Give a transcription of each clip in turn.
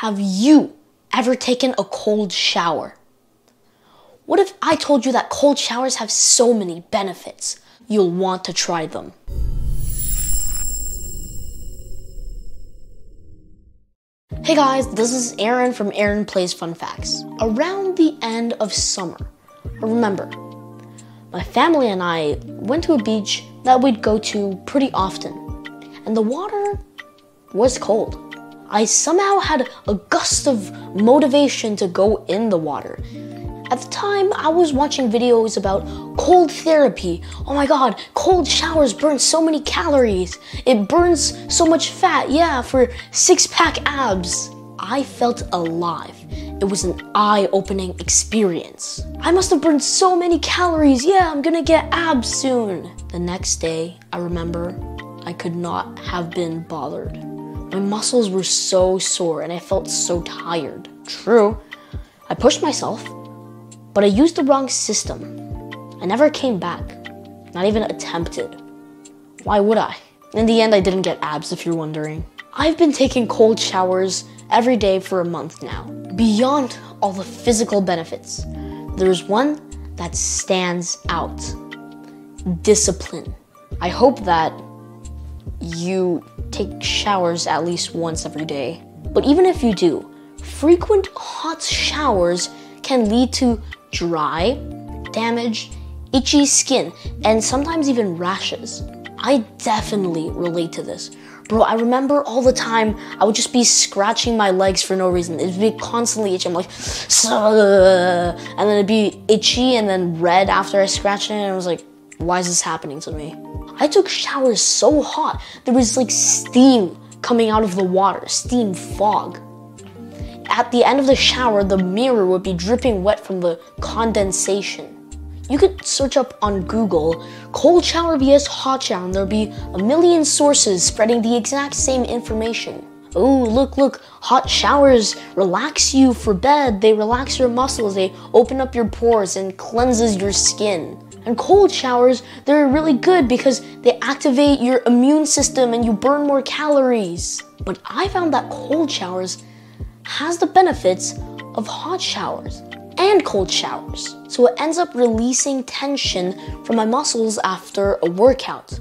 Have you ever taken a cold shower? What if I told you that cold showers have so many benefits? You'll want to try them. Hey guys, this is Aaron from Aaron Plays Fun Facts. Around the end of summer, remember, my family and I went to a beach that we'd go to pretty often, and the water was cold. I somehow had a gust of motivation to go in the water. At the time, I was watching videos about cold therapy. Oh my god, cold showers burn so many calories. It burns so much fat, yeah, for six pack abs. I felt alive. It was an eye opening experience. I must have burned so many calories. Yeah, I'm gonna get abs soon. The next day, I remember I could not have been bothered. My muscles were so sore and I felt so tired. True, I pushed myself, but I used the wrong system. I never came back, not even attempted. Why would I? In the end, I didn't get abs, if you're wondering. I've been taking cold showers every day for a month now. Beyond all the physical benefits, there's one that stands out discipline. I hope that you take showers at least once every day. But even if you do, frequent hot showers can lead to dry, damaged, itchy skin, and sometimes even rashes. I definitely relate to this. Bro, I remember all the time I would just be scratching my legs for no reason. It'd be constantly itchy. I'm like, and then it'd be itchy and then red after I scratched it, and I was like, why is this happening to me? I took showers so hot, there was like steam coming out of the water, steam fog. At the end of the shower, the mirror would be dripping wet from the condensation. You could search up on Google cold shower vs hot shower, and there'll be a million sources spreading the exact same information. Oh, look, look, hot showers relax you for bed. They relax your muscles, they open up your pores and cleanses your skin. And cold showers, they're really good because they activate your immune system and you burn more calories. But I found that cold showers has the benefits of hot showers and cold showers. So it ends up releasing tension from my muscles after a workout.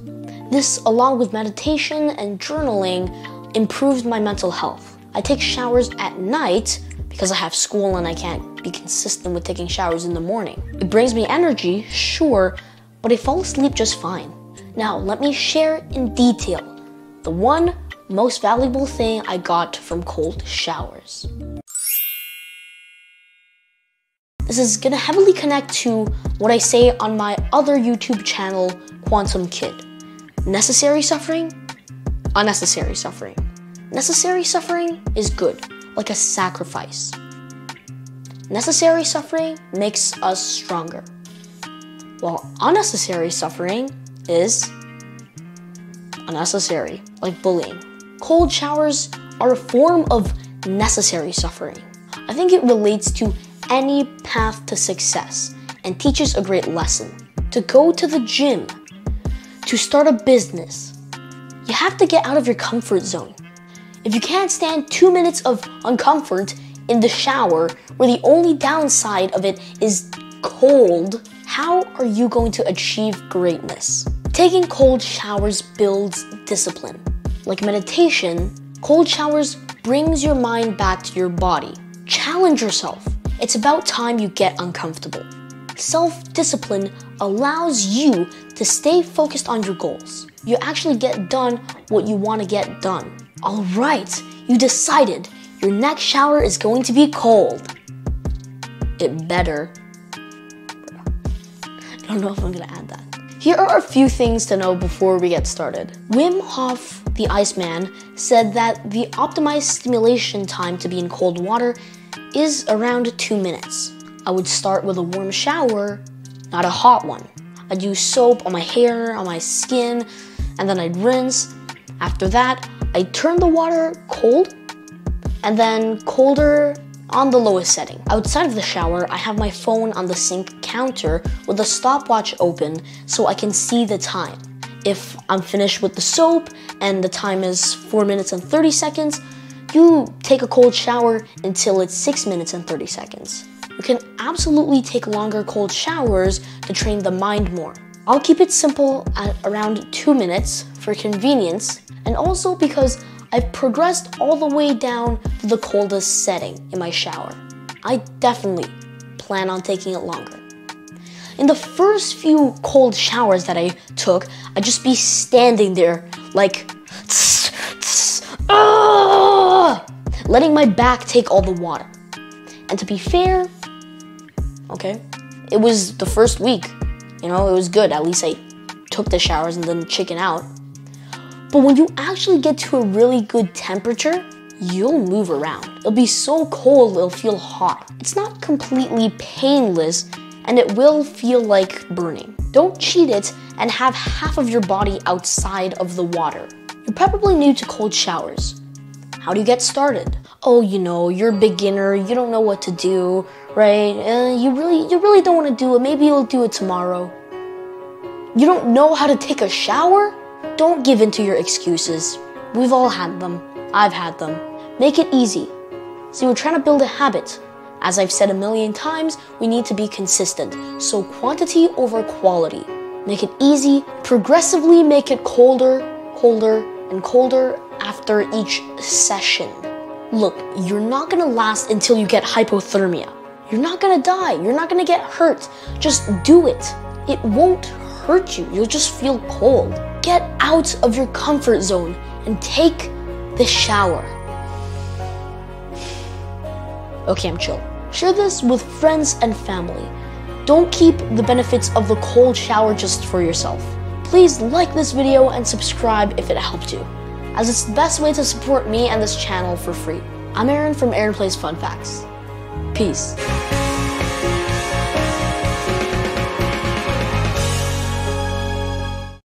This, along with meditation and journaling, improves my mental health. I take showers at night because I have school and I can't be consistent with taking showers in the morning. It brings me energy, sure, but I fall asleep just fine. Now, let me share in detail the one most valuable thing I got from cold showers. This is gonna heavily connect to what I say on my other YouTube channel, Quantum Kid. Necessary suffering, unnecessary suffering. Necessary suffering is good like a sacrifice. Necessary suffering makes us stronger, while unnecessary suffering is unnecessary, like bullying. Cold showers are a form of necessary suffering. I think it relates to any path to success and teaches a great lesson. To go to the gym, to start a business, you have to get out of your comfort zone. If you can't stand two minutes of uncomfort in the shower, where the only downside of it is cold, how are you going to achieve greatness? Taking cold showers builds discipline. Like meditation, cold showers brings your mind back to your body. Challenge yourself. It's about time you get uncomfortable. Self discipline allows you to stay focused on your goals. You actually get done what you want to get done. All right, you decided your next shower is going to be cold. It better. I don't know if I'm gonna add that. Here are a few things to know before we get started. Wim Hof, the Iceman, said that the optimized stimulation time to be in cold water is around two minutes. I would start with a warm shower, not a hot one. I'd use soap on my hair, on my skin, and then I'd rinse. After that, I turn the water cold and then colder on the lowest setting. Outside of the shower, I have my phone on the sink counter with a stopwatch open so I can see the time. If I'm finished with the soap and the time is 4 minutes and 30 seconds, you take a cold shower until it's 6 minutes and 30 seconds. You can absolutely take longer cold showers to train the mind more. I'll keep it simple at around 2 minutes for convenience and also because I've progressed all the way down to the coldest setting in my shower. I definitely plan on taking it longer. In the first few cold showers that I took, I'd just be standing there like, tss, tss, ah, letting my back take all the water. And to be fair, okay, it was the first week. You know, it was good. At least I took the showers and then chicken out. But when you actually get to a really good temperature, you'll move around. It'll be so cold, it'll feel hot. It's not completely painless, and it will feel like burning. Don't cheat it and have half of your body outside of the water. You're probably new to cold showers. How do you get started? Oh, you know, you're a beginner, you don't know what to do, right? Uh, you really, you really don't want to do it. Maybe you'll do it tomorrow. You don't know how to take a shower? Don't give in to your excuses. We've all had them. I've had them. Make it easy. See, we're trying to build a habit. As I've said a million times, we need to be consistent. So quantity over quality. Make it easy, progressively make it colder, colder, and colder after each session. Look, you're not gonna last until you get hypothermia. You're not gonna die. You're not gonna get hurt. Just do it. It won't hurt you. You'll just feel cold. Get out of your comfort zone and take the shower. Okay, I'm chill. Share this with friends and family. Don't keep the benefits of the cold shower just for yourself. Please like this video and subscribe if it helped you, as it's the best way to support me and this channel for free. I'm Aaron from Aaron Plays Fun Facts. Peace.